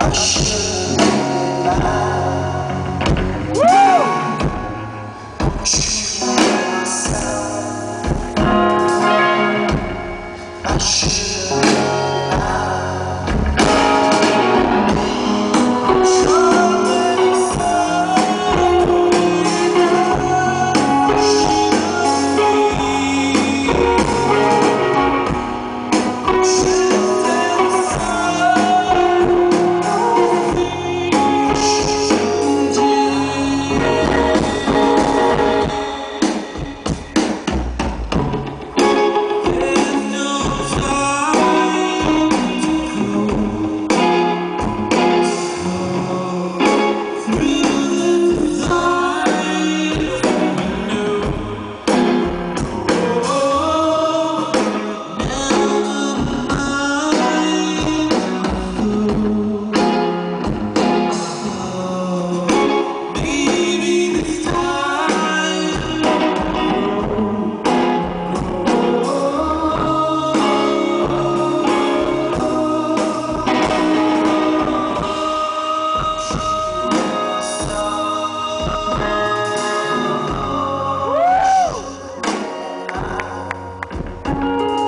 I should be you